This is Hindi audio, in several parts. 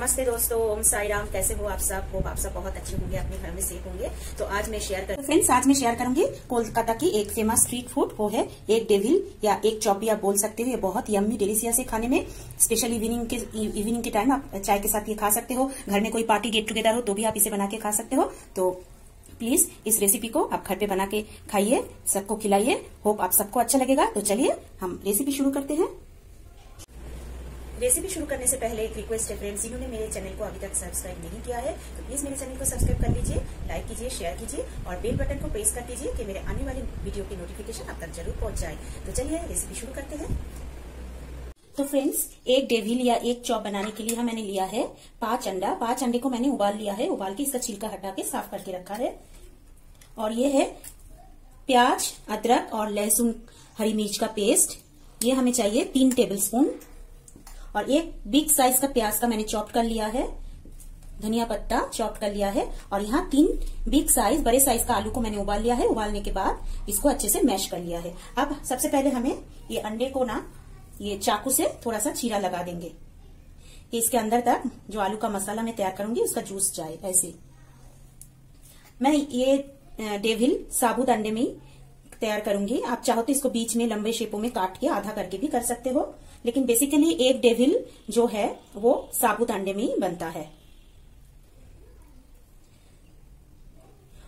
नमस्ते दोस्तों, ओम साई राम कैसे हो आप सब? होप आप सब बहुत अच्छे होंगे, अपने घर में सेफ़ होंगे। तो आज मैं शेयर कर फ्रेंड्स आज मैं शेयर करूँगी कोलकाता की एक फ़ेमस स्ट्रीट फ़ूड वो है एक डेविल या एक चौपी आप बोल सकते हो। ये बहुत यम्मी डिलीशियस है खाने में। स्पेशल इवनिंग के इवनिंग के टाइम आप चाय के साथ ये खा सकते हो। घर में कोई पार्टी गेट टुगेदर हो तो भी आप इसे बना के खा सकते हो। तो प्लीज़ इस रेसिपी को आप घर पे बना के खाइए, सबको खिलाइए। होप आप सबको अच्छा लगेगा। तो चलिए, हम रेसिपी शुरू करते हैं। रेसिपी शुरू करने से पहले एक रिक्वेस्ट है फ्रेंड्स जिन्होंने मेरे चैनल को अभी तक सब्सक्राइब नहीं किया है तो प्लीज़ मेरे चैनल को सब्सक्राइब कर लीजिए लाइक कीजिए शेयर कीजिए और बेल बटन को प्रेस कर दीजिए कि मेरे आने वाली वीडियो की नोटिफिकेशन आप तक ज़रूर पहुँच जाए। तो चलिए रेसिपी शुरू करते हैं। तो फ्रेंड्स एक डेविल या एक चॉप बनाने के लिए मैंने लिया है पाँच अंडा। पाँच अंडे को मैंने उबाल लिया है। उबाल के इसका छिलका हटा के साफ़ करके रखा है। और ये है प्याज, अदरक और लहसुन, हरी मिर्च का पेस्ट ये हमें चाहिए तीन टेबल स्पून और एक बिग साइज़ का प्याज का मैंने चॉप कर लिया है। धनिया पत्ता चॉप कर लिया है और यहाँ तीन बिग साइज़ बड़े साइज़ का आलू को मैंने उबाल लिया है। उबालने के बाद इसको अच्छे से मैश कर लिया है। अब सबसे पहले हमें ये अंडे को ना, ये चाकू से थोड़ा सा चीरा लगा देंगे। कि इसके अंदर तक जो आलू का मसाला मैं तैयार करूँगी, उसका जूस जाए, ऐसे। मैं ये डेविल साबुत अंडे में तैयार करूँगी। आप चाहो तो इसको बीच में लंबे शेपों में काट के आधा करके भी कर सकते हो। लेकिन बेसिकली एक डेविल जो है, वो साबुत अंडे में ही बनता है।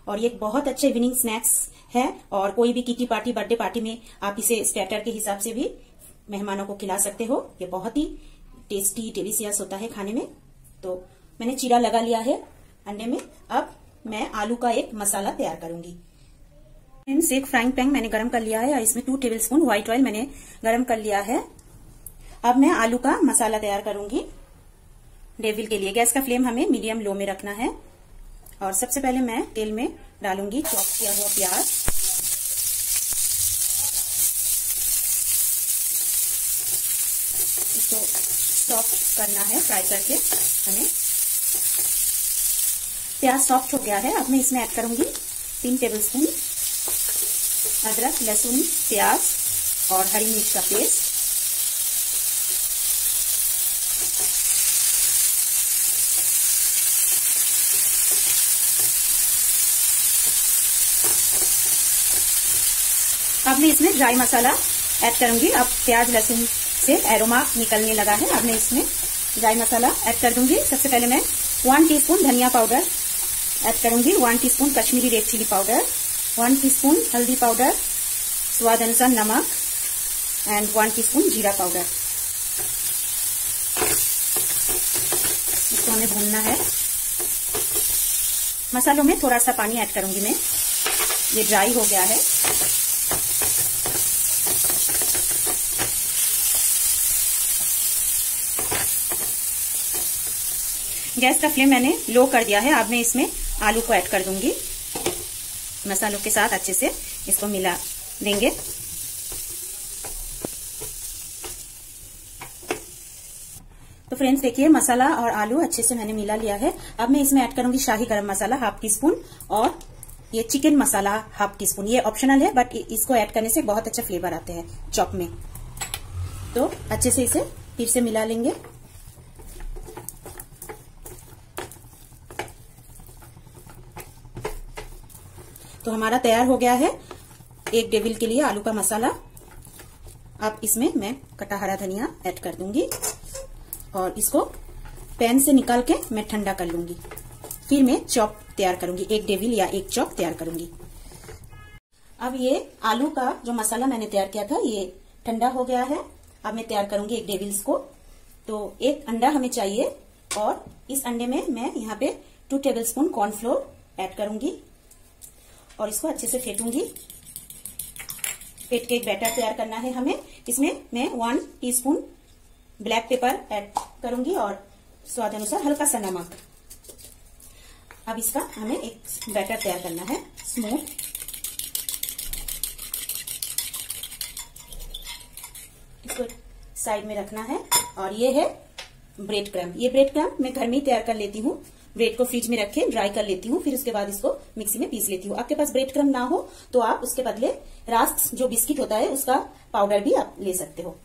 और ये बहुत अच्छे इवनिंग स्नैक्स है, और कोई भी किटी पार्टी बर्थडे पार्टी में आप इसे स्टेटर के हिसाब से भी मेहमानों को खिला सकते हो। ये बहुत ही टेस्टी डिलीशियस होता है खाने में। तो मैंने चीरा लगा लिया है अंडे में। अब मैं आलू का एक मसाला तैयार करूँगी। फ्रेंड्स एक फ्राइंग पैन मैंने गरम कर लिया है, और इसमें two tablespoon white oil मैंने गरम कर लिया है। अब मैं आलू का मसाला तैयार करूँगी। डेविल के लिए गैस का फ्लेम हमें मीडियम लो में रखना है। और सबसे पहले मैं तेल में डालूँगी चॉप किया हुआ प्याज। इसको सॉफ्ट करना है, फ्राई करके हमें। प्याज सॉफ्ट हो गया है। अब मैं इसमें ऐड करूँगी तीन टेबल स्पून अदरक, लहसुन, प्याज और हरी मिर्च का पेस्ट। अब मैं इसमें ड्राई मसाला ऐड करूँगी। अब प्याज, लहसुन से एरोमा निकलने लगा है। अब मैं इसमें ड्राई मसाला ऐड कर दूँगी। सबसे पहले मैं वन टीस्पून धनिया पाउडर ऐड करूँगी। One teaspoon Kashmiri red chilli powder one teaspoon हल्दी पाउडर स्वाद अनुसार नमक एंड वन टीस्पून जीरा पाउडर इसको हमें भूनना है। मसालों में थोड़ा सा पानी ऐड करूँगी मैं। ये ड्राई हो गया है। गैस का फ्लेम मैंने लो कर दिया है। अब मैं इसमें आलू को ऐड कर दूँगी। मसालों के साथ अच्छे से इसको मिला देंगे। तो फ्रेंड्स, देखिए, मसाला और आलू अच्छे से मैंने मिला लिया है। अब मैं इसमें ऐड करूँगी शाही गरम मसाला हाफ़ टी स्पून और ये chicken masala half teaspoon. ये ऑप्शनल है, बट इसको ऐड करने से बहुत अच्छा फ्लेवर आते हैं चॉप में। तो अच्छे से इसे फिर से मिला लेंगे। तो हमारा तैयार हो गया है एक डेविल के लिए आलू का मसाला। अब इसमें मैं कटा हरा धनिया ऐड कर दूँगी और इसको पैन से निकाल के मैं ठंडा कर लूँगी। फिर मैं चॉप तैयार करूँगी, एक डेविल या एक चॉप तैयार करूँगी। अब ये आलू का जो मसाला मैंने तैयार किया था, ये ठंडा हो गया है। अब मैं तैयार करूँगी एक डेविल्स को। तो एक अंडा हमें चाहिए और इस अंडे में मैं यहाँ पे two tablespoon cornflour add करूँगी। और इसको अच्छे से फेंटूँगी। फेंट के एक बैटर तैयार करना है हमें इसमें मैं one teaspoon black pepper add करूँगी और स्वाद अनुसार हल्का सा नमक। अब इसका हमें एक बैटर तैयार करना है स्मूथ इसको साइड में रखना है और ये है ब्रेड क्रम ये ब्रेड क्रम मैं घर में ही तैयार कर लेती हूँ। ब्रेड को फ्रिज में रखे ड्राई कर लेती हूँ, फिर उसके बाद इसको मिक्सी में पीस लेती हूँ। आपके पास ब्रेड क्रम ना हो तो आप उसके बदले रास्क जो बिस्किट होता है, उसका पाउडर भी आप ले सकते हो।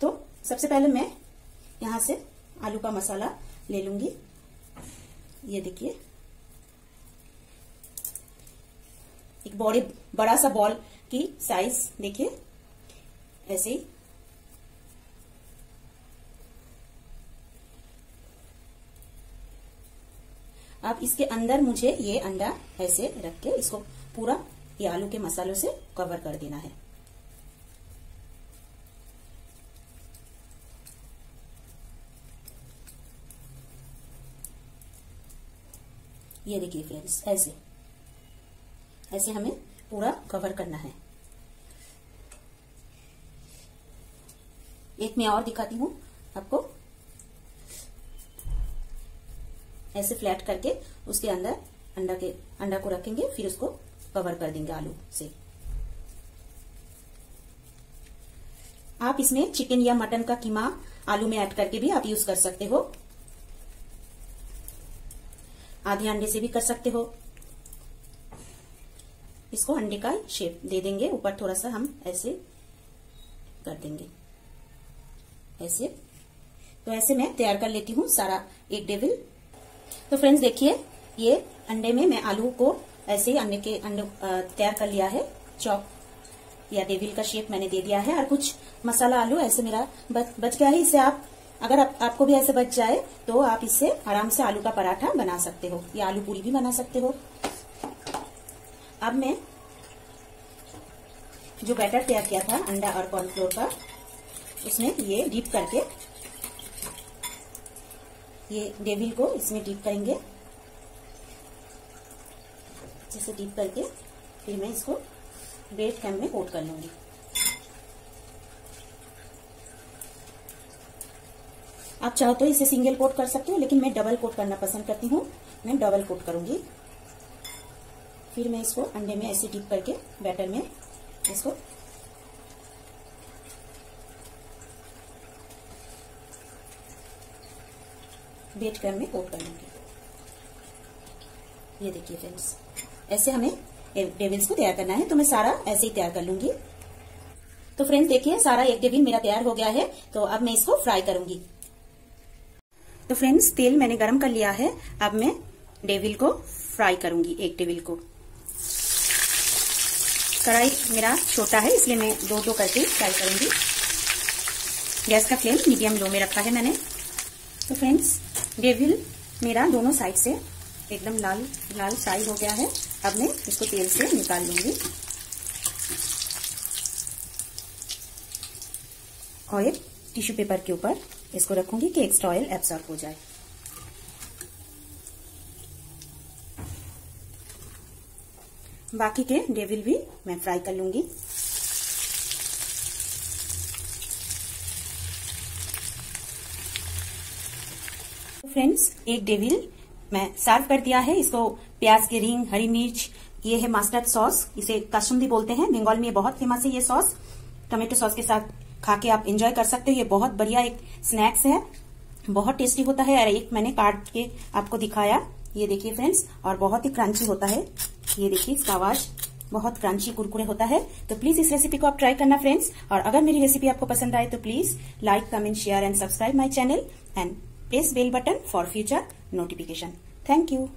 तो सबसे पहले मैं यहाँ से आलू का मसाला ले लूँगी। ये देखिए। एक बड़े, बड़ा सा बॉल की साइज़ देखिए। ऐसे ही। अब इसके अंदर मुझे ये अंडा ऐसे रख के इसको पूरा ये आलू के मसालों से कवर कर देना है। ये देखिए फ्रेंड्स ऐसे। ऐसे हमें पूरा कवर करना है। एक मैं और दिखाती हूँ आपको। ऐसे फ्लैट करके उसके अंदर अंडा के, अंडा को रखेंगे, फिर उसको कवर कर देंगे आलू से। आप इसमें चिकन या मटन का कीमा आलू में ऐड करके भी आप यूज़ कर सकते हो। आधे अंडे से भी कर सकते हो। इसको अंडे का शेप दे देंगे, ऊपर थोड़ा सा हम ऐसे कर देंगे। ऐसे। तो ऐसे मैं तैयार कर लेती हूँ सारा एक डेविल तो फ्रेंड्स देखिए ये अंडे में मैं आलू को ऐसे ही अंडे के अंडे तैयार कर लिया है। चौक या डेविल का शेप मैंने दे दिया है और कुछ मसाला आलू ऐसे मेरा बच, बच गया है। इसे आप अगर आप, आपको भी ऐसे बच जाए तो आप इससे आराम से आलू का पराठा बना सकते हो या आलू पूरी भी बना सकते हो। अब मैं जो बैटर तैयार किया था अंडा और कॉर्नफ्लोर का उसमें ये डीप करके ये डेविल को इसमें डीप करेंगे। जैसे डीप करके फिर मैं इसको ब्रेड कैम में कोट कर लूँगी। आप चाहो तो इसे सिंगल कोट कर सकते हो, लेकिन मैं डबल कोट करना पसंद करती हूँ। मैं डबल कोट करूँगी। फिर मैं इसको अंडे में ऐसे डीप करके बैटर में इसको बेट कर में कोट कर लूँगी। ये देखिए फ्रेंड्स ऐसे हमें डेविल्स को तैयार करना है तो मैं सारा ऐसे ही तैयार कर लूँगी। तो फ्रेंड्स देखिए, सारा एक डेविल मेरा तैयार हो गया है तो अब मैं इसको फ्राई करूँगी। तो फ्रेंड्स तेल मैंने गरम कर लिया है, अब मैं डेविल को फ्राई करूँगी, एक डेविल को। कढ़ाई मेरा छोटा है, इसलिए मैं दो दो करके फ्राई करूँगी। गैस का फ्लेम मीडियम लो में रखा है मैंने। तो फ्रेंड्स डेविल मेरा दोनों साइड से एकदम लाल लाल फ्राई हो गया है। अब मैं इसको तेल से निकाल लूँगी। और एक टिश्यू पेपर के ऊपर इसको रखूँगी कि एक्स्ट्रा ऑयल एब्सॉर्ब हो जाए। बाकी के डेविल भी मैं फ्राई कर लूँगी। फ्रेंड्स एक डेविल मैं सर्व कर दिया है। इसको प्याज के रिंग हरी मिर्च, ये है मास्टर्ड सॉस इसे कशुंदी बोलते हैं। बंगाल में बहुत फ़ेमस है ये सॉस टोमेटो सॉस के साथ खा के आप एंजॉय कर सकते हो। ये बहुत बढ़िया एक स्नैक्स है। बहुत टेस्टी होता है। और एक मैंने काट के आपको दिखाया। ये देखिए फ्रेंड्स और बहुत ही क्रंची होता है। ये देखिए इसका आवाज़। बहुत क्रंची कुरकुरे होता है। तो प्लीज़ इस रेसिपी को आप ट्राई करना फ्रेंड्स और अगर मेरी रेसिपी आपको पसंद आए तो please like comment share and subscribe my channel and Press bell button for future notification. Thank you.